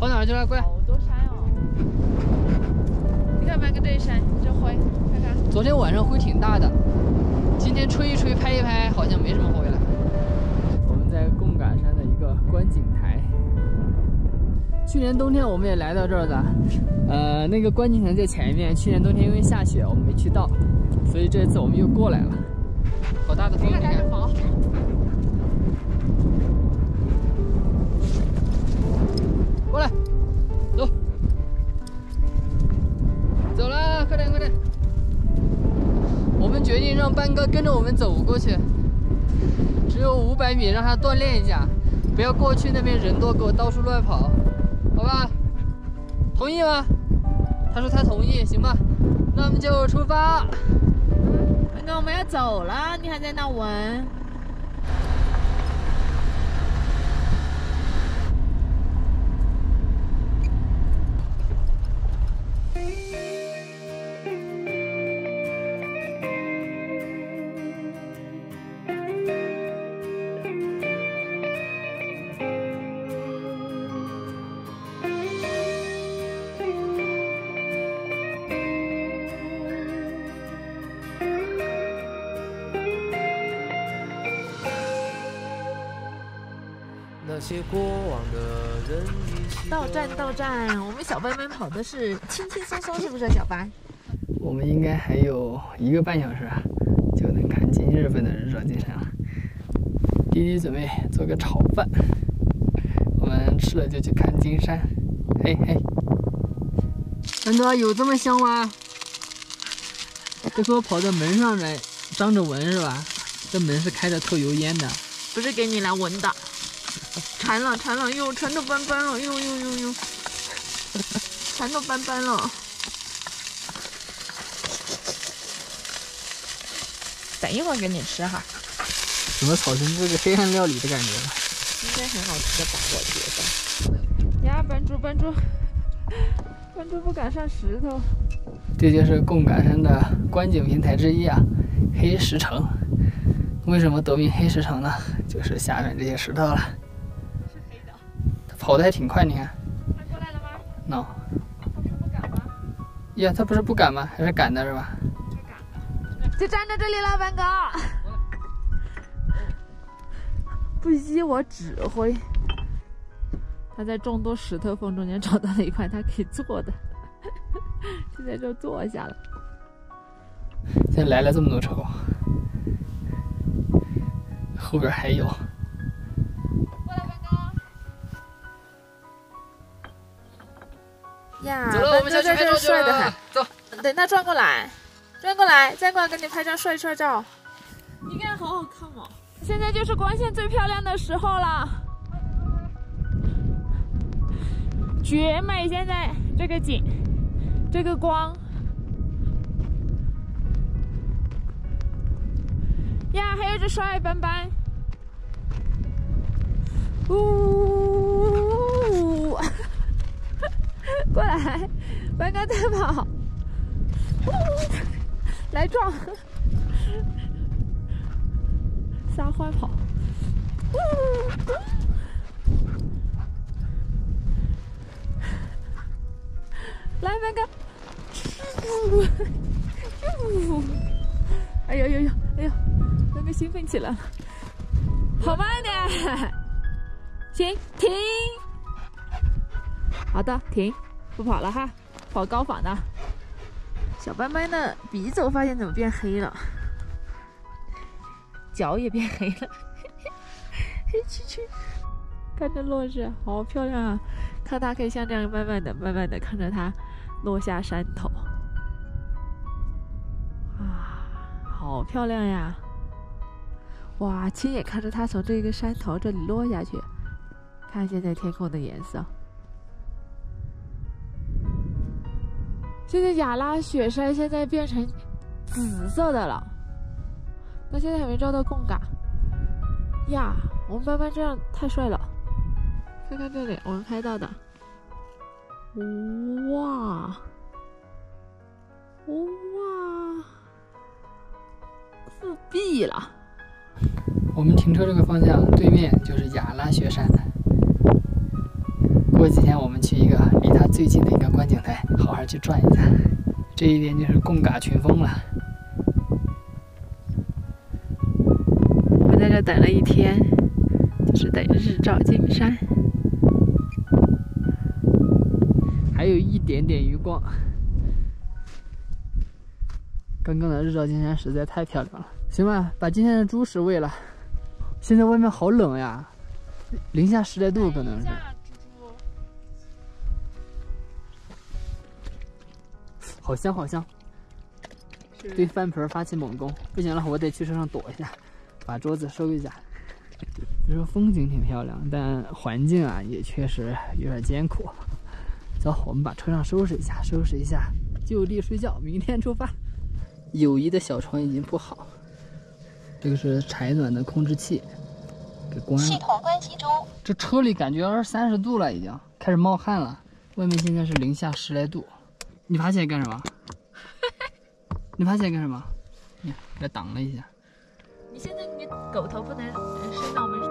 跑哪儿去了？过来。好多山哦。你看半个这一山，这灰，看看。昨天晚上灰挺大的，今天吹一吹，拍一拍，好像没什么灰了。我们在贡嘎山的一个观景台。去年冬天我们也来到这儿的，呃，那个观景台在前面。去年冬天因为下雪，我们没去到，所以这次我们又过来了。好大的风，你看。过去，只有五百米，让他锻炼一下，不要过去那边人多，给我到处乱跑。好吧，同意吗？他说他同意，行吧，那我们就出发。刚刚我们要走了，你还在那玩闻？到站到站，我们小班班跑的是轻轻松松，是不是小班？我们应该还有一个半小时啊就能看今日份的日照金山了。弟弟准备做个炒饭，我们吃了就去看金山。嘿嘿，班哥有这么香吗？这给我跑到门上来张着闻是吧？这门是开的透油烟的，不是给你来闻的。馋了，馋了，又馋到斑斑了，又又又又，馋到斑斑了。等一会儿给你吃哈。怎么炒成这个黑暗料理的感觉了？应该很好吃的吧，我觉得。呀，斑猪，斑猪，斑猪不敢上石头。这就是贡嘎山的观景平台之一啊，黑石城。为什么得名黑石城呢？就是下面这些石头了。跑的还挺快，你看。他过来了吗？no。他不敢吗？呀，他不是不敢吗？还是敢的是吧？就站在这里了，凡哥。不依我指挥。他在众多石头缝中间找到了一块他可以坐的，就在这坐下了。现在来了这么多车，后边还有。呀，班哥在这帅的很。走，等他转过来，转过来，再过来给你拍张帅帅照。你看，好好看哦！现在就是光线最漂亮的时候了，绝美！现在这个景，这个光，呀，还有只帅斑斑，呜！过来，班哥在跑，来撞，撒欢跑，来班哥，哎呦呦呦，哎呦，班哥兴奋起来了，跑慢点，行，停，好的，停。不跑了哈，跑高仿的。小斑斑的鼻子我发现怎么变黑了，脚也变黑了，黑黢黢。看着落日，好漂亮啊！看它可以像这样慢慢的、慢慢的看着它落下山头，啊，好漂亮呀！哇，亲眼看着它从这个山头这里落下去，看现在天空的颜色。现在雅拉雪山现在变成紫色的了，那现在还没照到贡嘎呀！我们班班这样太帅了，看看这里我们拍到的，哇哇，复辟了！我们停车这个方向对面就是雅拉雪山，过几天我们去一个离它最近的一个观景台，好好去转一下。这一边就是贡嘎群峰了。我在这等了一天，就是等日照金山，还有一点点余光。刚刚的日照金山实在太漂亮了。行吧，把今天的猪食喂了。现在外面好冷呀，零下十来度可能是。好香好香！对饭盆发起猛攻，不行了，我得去车上躲一下，把桌子收一下。就说风景挺漂亮，但环境啊也确实有点艰苦。走，我们把车上收拾一下，收拾一下，就地睡觉，明天出发。友谊的小床已经铺好，这个是柴暖的控制器，给关了。系统关机中。这车里感觉二三十度了，已经开始冒汗了。外面现在是零下十来度。你爬起来干什么？你爬起来干什么？你来挡了一下。你现在你狗头不能伸到我们。